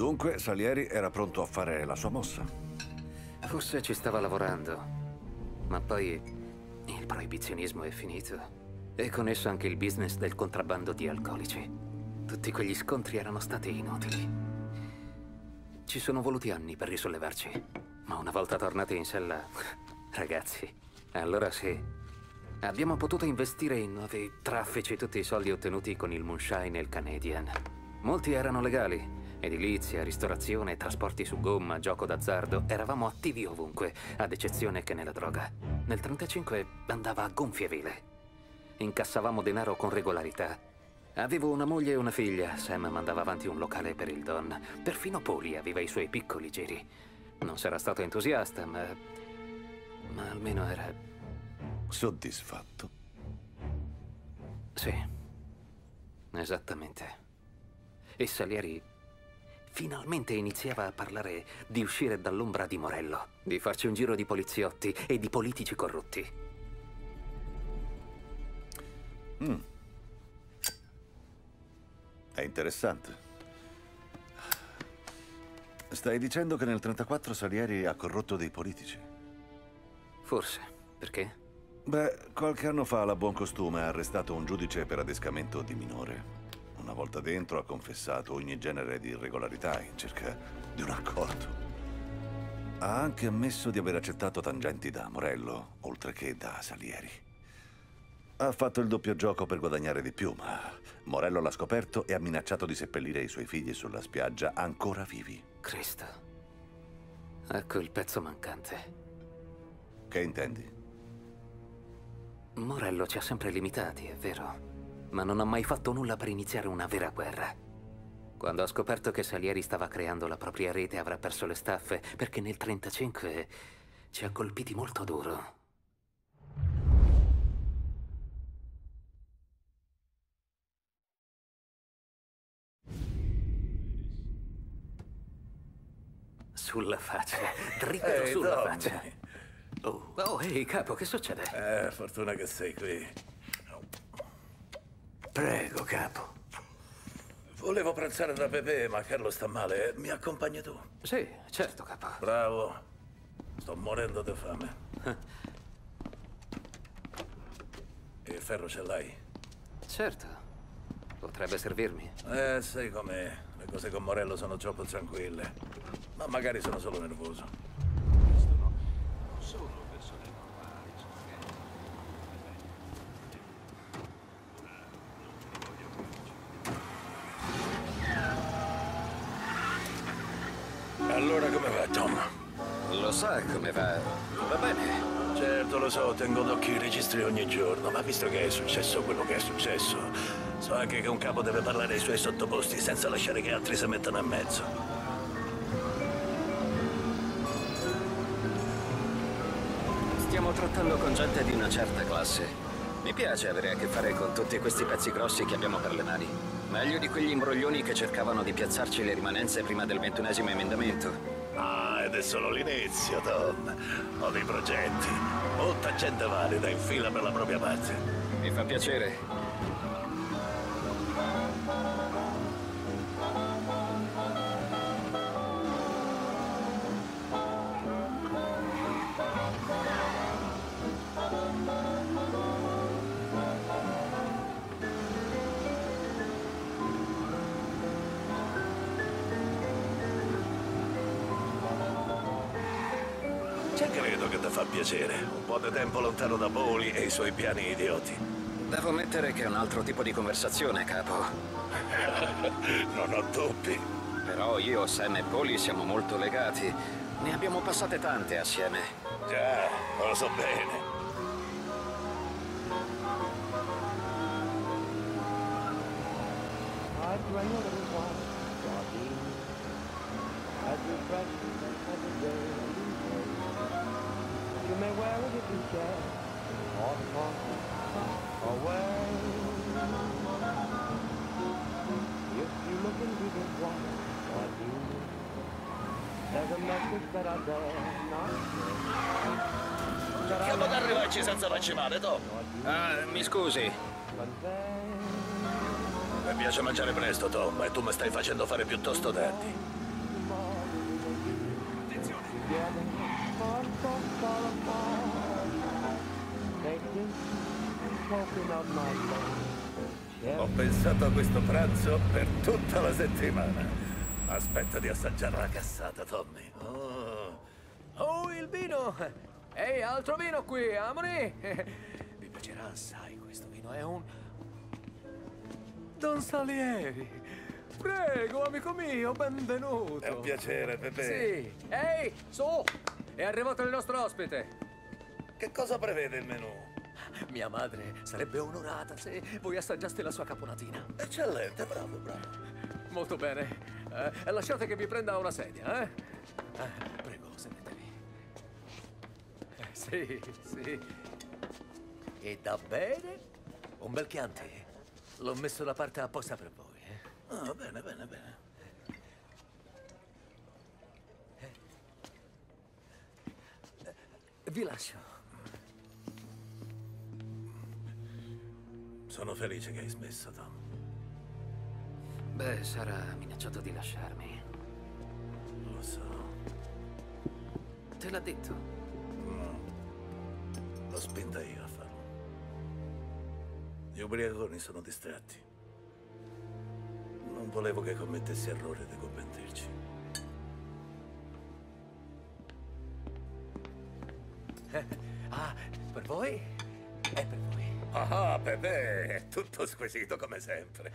Dunque, Salieri era pronto a fare la sua mossa. Forse ci stava lavorando, ma poi il proibizionismo è finito. E con esso anche il business del contrabbando di alcolici. Tutti quegli scontri erano stati inutili. Ci sono voluti anni per risollevarci, ma una volta tornati in sella, ragazzi, allora sì, abbiamo potuto investire in nuovi traffici tutti i soldi ottenuti con il Moonshine e il Canadian. Molti erano legali, Edilizia, ristorazione, trasporti su gomma, gioco d'azzardo. Eravamo attivi ovunque, ad eccezione che nella droga. Nel 35 andava a gonfie vele. Incassavamo denaro con regolarità. Avevo una moglie e una figlia. Sam mandava avanti un locale per il Don. Perfino Poli aveva i suoi piccoli giri. Non sarà stato entusiasta, ma... ma almeno era... Soddisfatto? Sì. Esattamente. E Salieri Finalmente iniziava a parlare di uscire dall'ombra di Morello, di farci un giro di poliziotti e di politici corrotti. Mm. È interessante. Stai dicendo che nel 34 Salieri ha corrotto dei politici? Forse. Perché? Beh, qualche anno fa la Buon Costume ha arrestato un giudice per adescamento di minore. Una volta dentro ha confessato ogni genere di irregolarità in cerca di un accordo. Ha anche ammesso di aver accettato tangenti da Morello, oltre che da Salieri. Ha fatto il doppio gioco per guadagnare di più, ma Morello l'ha scoperto e ha minacciato di seppellire i suoi figli sulla spiaggia ancora vivi. Cristo. Ecco il pezzo mancante. Che intendi? Morello ci ha sempre limitati, è vero ma non ho mai fatto nulla per iniziare una vera guerra. Quando ho scoperto che Salieri stava creando la propria rete avrà perso le staffe, perché nel 35 ci ha colpiti molto duro. Sulla faccia, dritto Ehi, sulla Tom. faccia. Oh, oh, ehi, capo, che succede? Eh, fortuna che sei qui. Prego, capo. Volevo pranzare da Pepe, ma Carlo sta male. Mi accompagni tu? Sì, certo, capo. Bravo. Sto morendo di fame. E ferro ce l'hai? Certo. Potrebbe servirmi. Eh, sai com'è. Le cose con Morello sono troppo tranquille. Ma magari sono solo nervoso. Allora come va, Tom? Lo sa come va? Va bene. Certo, lo so, tengo d'occhio i registri ogni giorno, ma visto che è successo quello che è successo, so anche che un capo deve parlare ai suoi sottoposti senza lasciare che altri si mettano in mezzo. Stiamo trattando con gente di una certa classe. Mi piace avere a che fare con tutti questi pezzi grossi che abbiamo per le mani. Meglio di quegli imbroglioni che cercavano di piazzarci le rimanenze prima del ventunesimo emendamento. Ah, ed è solo l'inizio, Tom. Ho dei progetti. Molta gente valida in fila per la propria parte. Mi fa piacere. Ci credo che ti fa piacere. Un po' di tempo lontano da Boli e i suoi piani idioti. Devo ammettere che è un altro tipo di conversazione, capo. non ho dubbi. Però io, Sam e Poli siamo molto legati. Ne abbiamo passate tante assieme. Già, lo so bene. You care, or toss it away. If you look into this water, jogging, there's a message that I dare not. Cerchiamo di arrivarci senza farci male, Tom. Ah, mi scusi. Mi piace mangiare presto, Tom, e tu mi stai facendo fare piuttosto tardi. Ho pensato a questo pranzo per tutta la settimana. Aspetta di assaggiare la cassata, Tommy. Oh. Oh, il vino! Ehi, altro vino qui, Amoni! Vi piacerà assai questo vino, è un... Don Salieri! Prego, amico mio, benvenuto! È un piacere, Pepe. Sì! Ehi, su! È arrivato il nostro ospite! Che cosa prevede il menù? Mia madre sarebbe onorata se voi assaggiaste la sua caponatina. Eccellente, bravo, bravo. Molto bene. Eh, lasciate che vi prenda una sedia, eh? Eh, prego, sedetevi. Eh, sì, sì. E da bene? Un bel chianti. L'ho messo da parte apposta per voi. eh. Ah, bene, bene, bene. Vi lascio. Sono felice che hai smesso, Tom. Beh, Sara ha minacciato di lasciarmi. Lo so. Te l'ha detto? L'ho spinta io a farlo. Gli ubriaconi sono distratti. Non volevo che commettessi errore di conventirci. Ah, per voi? È per voi. Ah, Pepe, è tutto squisito come sempre.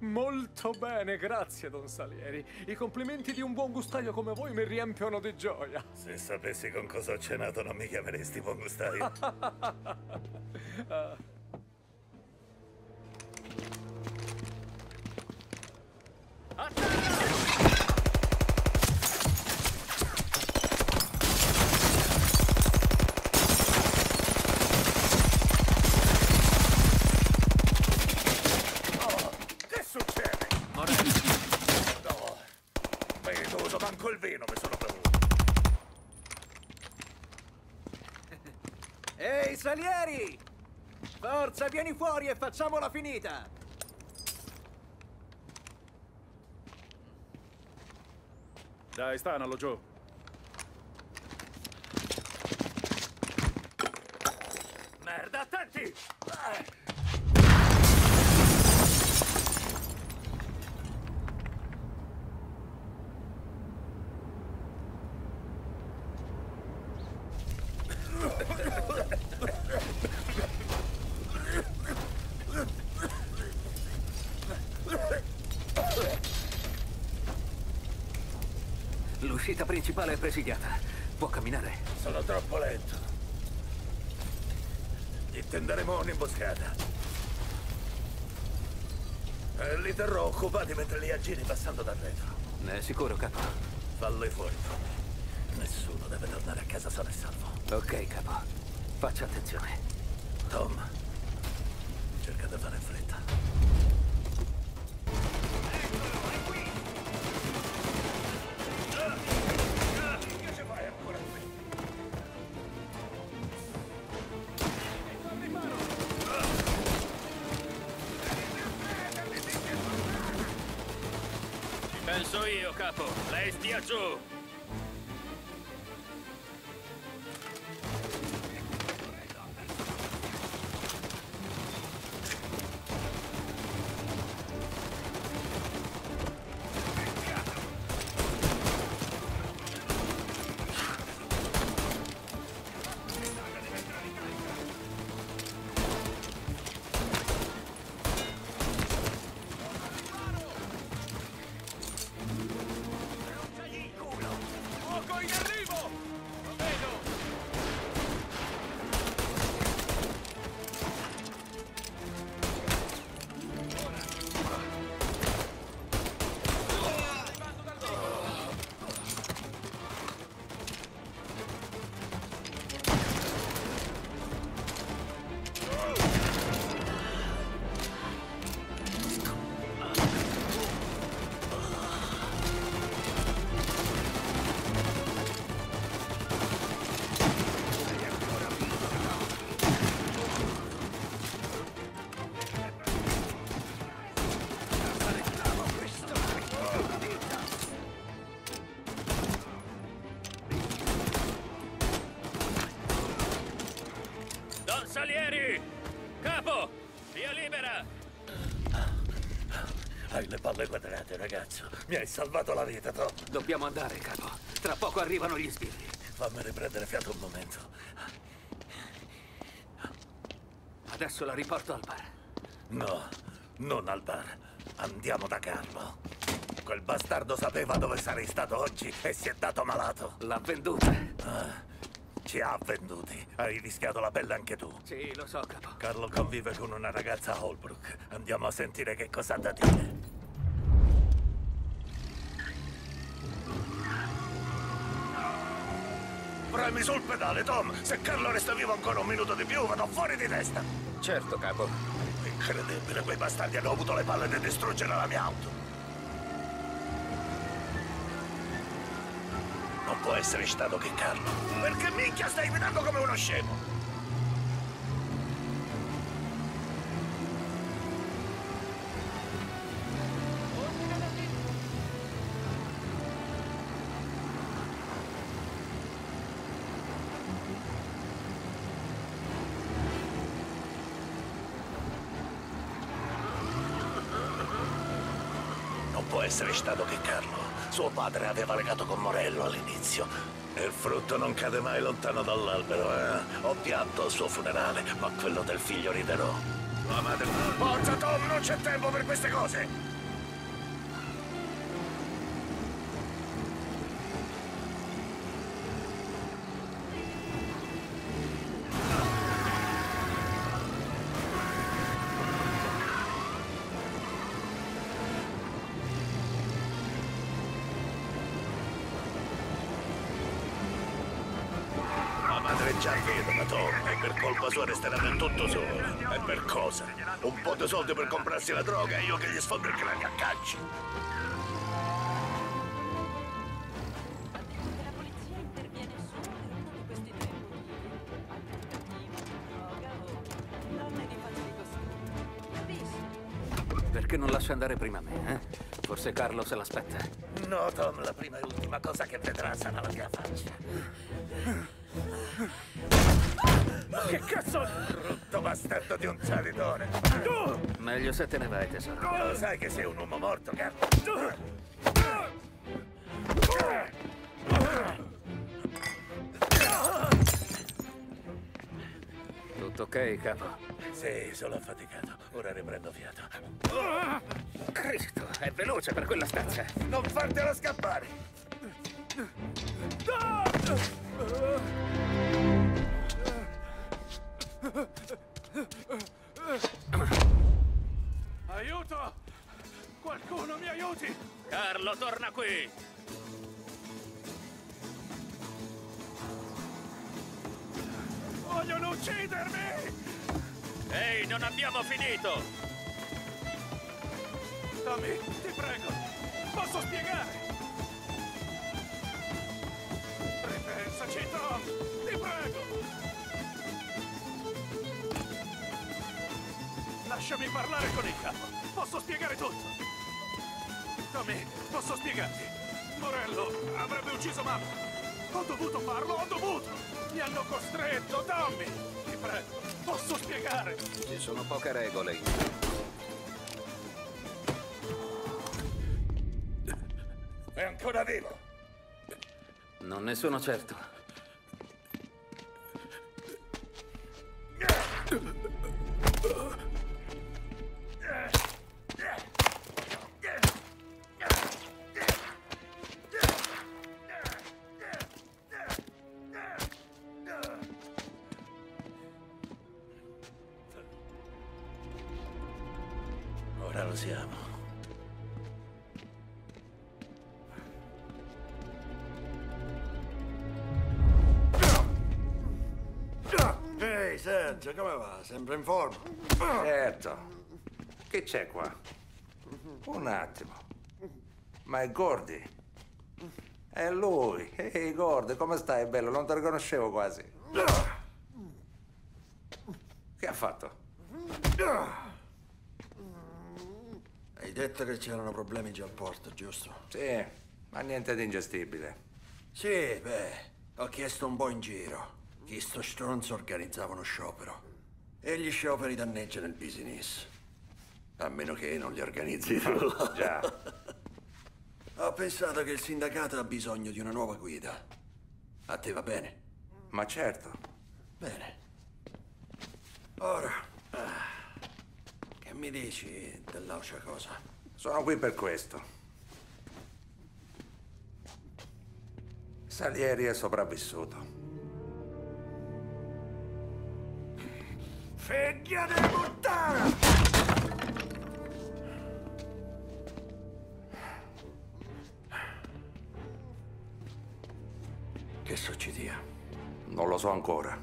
Molto bene, grazie, Don Salieri. I complimenti di un buon gustaio come voi mi riempiono di gioia. Se sapessi con cosa ho cenato non mi chiameresti buon gustaio. Che manco il vino mi sono bevuto. Ehi, Salieri! Forza, vieni fuori e facciamola finita! Dai, stanalo, Joe. L'uscita principale è presidiata. Può camminare. Sono troppo lento. Gli tenderemo un'imboscata. E li terrò occupati mentre li aggiri passando da dietro. Ne è sicuro, capo? Falli fuori, Tommy. Nessuno deve tornare a casa sano e salvo. Ok, capo. Faccia attenzione. Tom, cerca di fare in fretta. 社長 le palle quadrate, ragazzo. Mi hai salvato la vita, Tom. Dobbiamo andare, capo. Tra poco arrivano gli sbirri. Fammi riprendere fiato un momento. Adesso la riporto al bar. No, non al bar. Andiamo da Carlo. Quel bastardo sapeva dove sarei stato oggi e si è dato malato. L'ha venduta. Ci ha venduti. Hai rischiato la pelle anche tu. Sì, lo so, capo. Carlo convive con una ragazza a Holbrook. Andiamo a sentire che cosa ha da dire. Premi sul pedale, Tom! Se Carlo resta vivo ancora un minuto di più, vado fuori di testa! Certo, capo. Incredibile, quei bastardi hanno avuto le palle di distruggere la mia auto. Non può essere stato che Carlo. Perché minchia stai guidando come uno scemo? Padre aveva legato con Morello all'inizio. Il frutto non cade mai lontano dall'albero, eh? Ho pianto al suo funerale, ma quello del figlio riderò. La madre... Forza, Tom, non c'è tempo per queste cose! La già vedova, Tom, e per colpa sua resterà del tutto sola. E per cosa? Un po' di soldi per comprarsi la droga e io che gli sfondo il cranio a calci. La? Perché non lascia andare prima me, eh? Forse Carlo se l'aspetta. No, Tom, la prima e ultima cosa che vedrà sarà la mia faccia. Che cazzo? Brutto bastardo di un salidore. Meglio se te ne vai, tesoro. Lo sai che sei un uomo morto, Carlo? Tutto ok, capo? Sì, sono affaticato. Ora riprendo fiato. Cristo, è veloce per quella stazza. Non fartelo scappare! Aiuto! Qualcuno mi aiuti! Carlo, torna qui! Vogliono uccidermi! Ehi, non abbiamo finito! Tommy, ti prego! Posso spiegare? Ripensaci, Tom! Ti prego! Lasciami parlare con il capo! Posso spiegare tutto! Tommy, posso spiegarti? Morello avrebbe ucciso mamma! Ho dovuto farlo, ho dovuto! Mi hanno costretto, Tommy! Ti prego, posso spiegare? Ci sono poche regole. È ancora vivo! Non ne sono certo. Siamo. Ehi, Sergio, come va? Sempre in forma? Certo. Che c'è qua? Un attimo. Ma è Gordy. È lui. Ehi, Gordy, come stai, bello? Non ti riconoscevo quasi. Che ha fatto? Hai detto che c'erano problemi già al porto, giusto? Sì, ma niente di ingestibile. Sì, beh, ho chiesto un po' in giro. Chi sto stronzo organizzava uno sciopero. E gli scioperi danneggiano il business. A meno che non li organizzi tu. Già. Ho pensato che il sindacato ha bisogno di una nuova guida. A te va bene? Ma certo. Bene. Ora, ah, mi dici dell'altra cosa? Sono qui per questo. Salieri è sopravvissuto. Figlia di puttana! Che succedia? Non lo so ancora.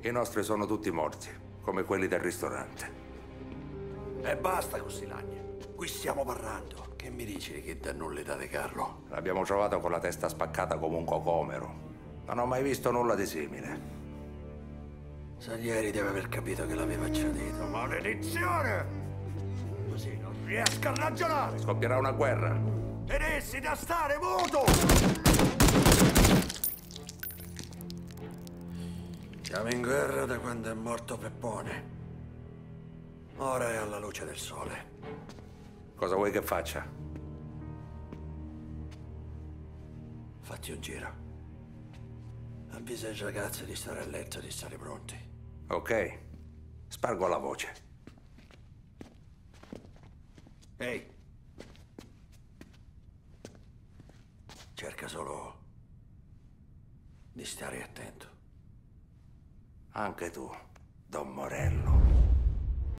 I nostri sono tutti morti, come quelli del ristorante. E basta con sti lagni. Qui stiamo parlando. Che mi dici che da nullità di Carlo? L'abbiamo trovato con la testa spaccata come un cocomero. Non ho mai visto nulla di simile. Salieri deve aver capito che l'aveva tradito. Maledizione! Così non riesco a ragionare! Scoppierà una guerra. Ed essi da stare muto! Siamo in guerra da quando è morto Peppone. Ora è alla luce del sole. Cosa vuoi che faccia? Fatti un giro. Avvisa i ragazzi di stare a letto e di stare pronti. Ok. Spargo la voce. Ehi. Cerca solo di stare attento. Anche tu, Don Morello.